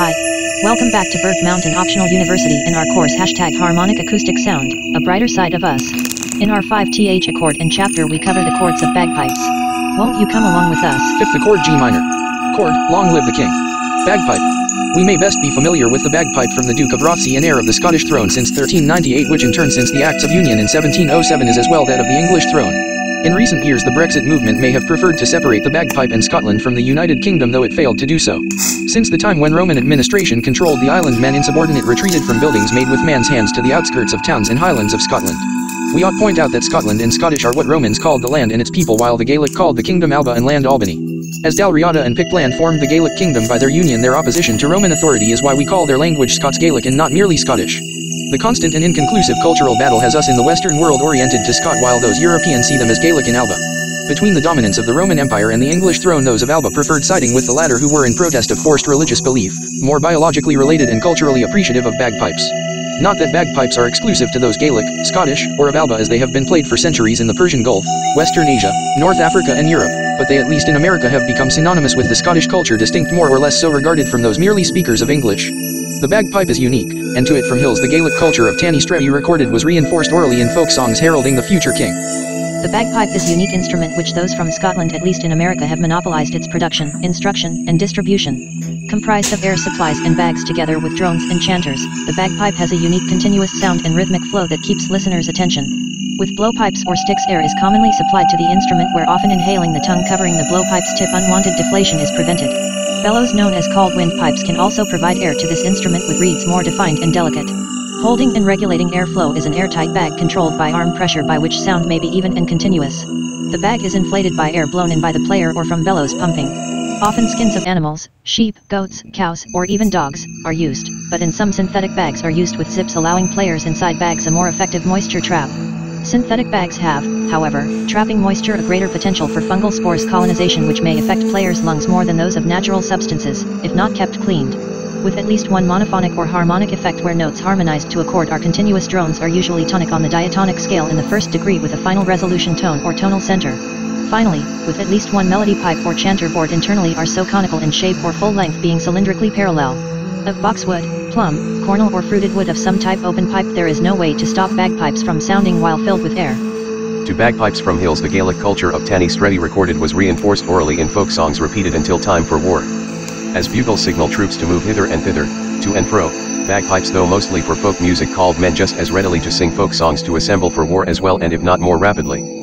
Hi. Welcome back to Berg Mountain Optional University in our course hashtag Harmonic Acoustic Sound, a brighter side of us. In our 5th accord and chapter we cover the chords of bagpipes. Won't you come along with us? Fifth, the chord G minor. Chord, long live the king. Bagpipe. We may best be familiar with the bagpipe from the Duke of Rothesay and heir of the Scottish throne since 1398 which in turn since the Acts of Union in 1707 is as well that of the English throne. In recent years the Brexit movement may have preferred to separate the bagpipe and Scotland from the United Kingdom though it failed to do so. Since the time when Roman administration controlled the island men insubordinate retreated from buildings made with man's hands to the outskirts of towns and highlands of Scotland. We ought point out that Scotland and Scottish are what Romans called the land and its people while the Gaelic called the kingdom Alba and land Albany. As Dalriada and Pictland formed the Gaelic kingdom by their union their opposition to Roman authority is why we call their language Scots Gaelic and not merely Scottish. The constant and inconclusive cultural battle has us in the Western world oriented to Scot while those Europeans see them as Gaelic and Alba. Between the dominance of the Roman Empire and the English throne those of Alba preferred siding with the latter who were in protest of forced religious belief, more biologically related and culturally appreciative of bagpipes. Not that bagpipes are exclusive to those Gaelic, Scottish, or of Alba as they have been played for centuries in the Persian Gulf, Western Asia, North Africa and Europe, but they at least in America have become synonymous with the Scottish culture distinct more or less so regarded from those merely speakers of English. The bagpipe is unique, and to it from hills the Gaelic culture of tanistry recorded was reinforced orally in folk songs heralding the future king. The bagpipe is unique instrument which those from Scotland at least in America have monopolized its production, instruction, and distribution. Comprised of air supplies and bags together with drones and chanters, the bagpipe has a unique continuous sound and rhythmic flow that keeps listeners' attention. With blowpipes or sticks air is commonly supplied to the instrument where often inhaling the tongue covering the blowpipe's tip unwanted deflation is prevented. Bellows known as called windpipes can also provide air to this instrument with reeds more defined and delicate. Holding and regulating airflow is an airtight bag controlled by arm pressure by which sound may be even and continuous. The bag is inflated by air blown in by the player or from bellows pumping. Often skins of animals, sheep, goats, cows, or even dogs, are used, but in some synthetic bags are used with zips allowing players inside bags a more effective moisture trap. Synthetic bags have, however, trapping moisture a greater potential for fungal spores colonization which may affect players' lungs more than those of natural substances, if not kept cleaned. With at least one monophonic or harmonic effect where notes harmonized to a chord are continuous drones are usually tonic on the diatonic scale in the first degree with a final resolution tone or tonal center. Finally, with at least one melody pipe or chanter board internally are so conical in shape or full length being cylindrically parallel. Of boxwood, plum, cornel or fruited wood of some type open pipe there is no way to stop bagpipes from sounding while filled with air. To bagpipes from hills the Gaelic culture of tanistry recorded was reinforced orally in folk songs repeated until time for war. As bugles signal troops to move hither and thither, to and fro, bagpipes though mostly for folk music called men just as readily to sing folk songs to assemble for war as well and if not more rapidly.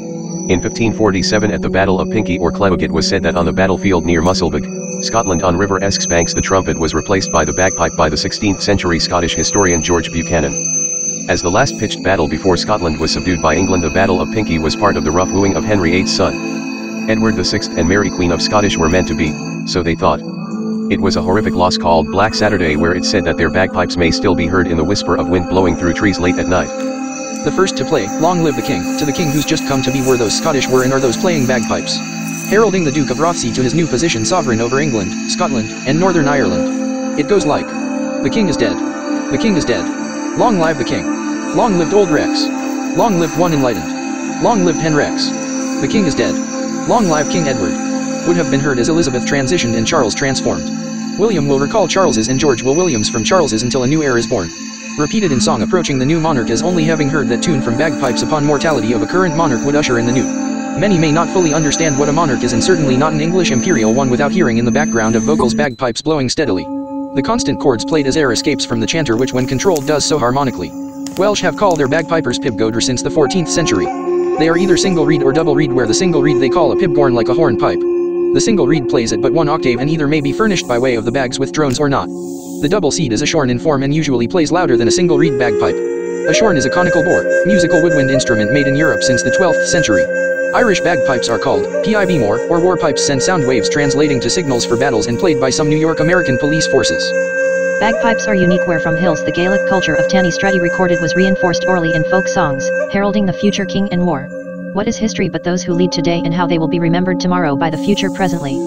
In 1547 at the Battle of Pinkie or Cleugh it was said that on the battlefield near Musselburgh, Scotland on River Esk's banks the trumpet was replaced by the bagpipe by the 16th century Scottish historian George Buchanan. As the last pitched battle before Scotland was subdued by England the Battle of Pinkie was part of the rough wooing of Henry VIII's son. Edward VI and Mary Queen of Scottish were meant to be, so they thought. It was a horrific loss called Black Saturday where it said that their bagpipes may still be heard in the whisper of wind blowing through trees late at night. The first to play, Long Live the King, to the king who's just come to be were those Scottish were and are those playing bagpipes. Heralding the Duke of Rothesay to his new position sovereign over England, Scotland, and Northern Ireland. It goes like, The king is dead. The king is dead. Long live the king. Long lived old Rex. Long lived one enlightened. Long lived Hen Rex. The king is dead. Long live King Edward. Would have been heard as Elizabeth transitioned and Charles transformed. William will recall Charles's and George will Williams from Charles's until a new heir is born repeated in song approaching the new monarch as only having heard that tune from bagpipes upon mortality of a current monarch would usher in the new. Many may not fully understand what a monarch is and certainly not an English imperial one without hearing in the background of vocals bagpipes blowing steadily. The constant chords played as air escapes from the chanter which when controlled does so harmonically. Welsh have called their bagpipers pibgoder since the 14th century. They are either single reed or double reed where the single reed they call a pibgorn like a hornpipe. The single reed plays at but one octave and either may be furnished by way of the bags with drones or not. The double reed is a shawm in form and usually plays louder than a single reed bagpipe. A shawm is a conical bore, musical woodwind instrument made in Europe since the 12th century. Irish bagpipes are called PIB more or war pipes send sound waves translating to signals for battles and played by some New York American police forces. Bagpipes are unique where from hills the Gaelic culture of tanistry recorded was reinforced orally in folk songs, heralding the future king and war. What is history but those who lead today and how they will be remembered tomorrow by the future presently?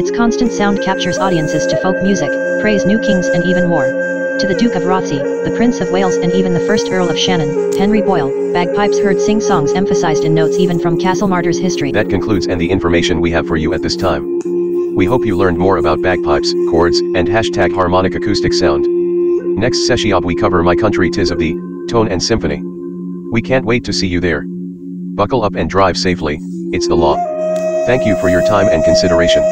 Its constant sound captures audiences to folk music, praise new kings and even more. To the Duke of Rothesay, the Prince of Wales and even the first Earl of Shannon, Henry Boyle, bagpipes heard sing songs emphasized in notes even from Castlemartyr's history. That concludes and the information we have for you at this time. We hope you learned more about bagpipes, chords, and hashtag harmonic acoustic sound. Next session we cover My Country Tis of Thee, Tone and Symphony. We can't wait to see you there. Buckle up and drive safely, it's the law. Thank you for your time and consideration.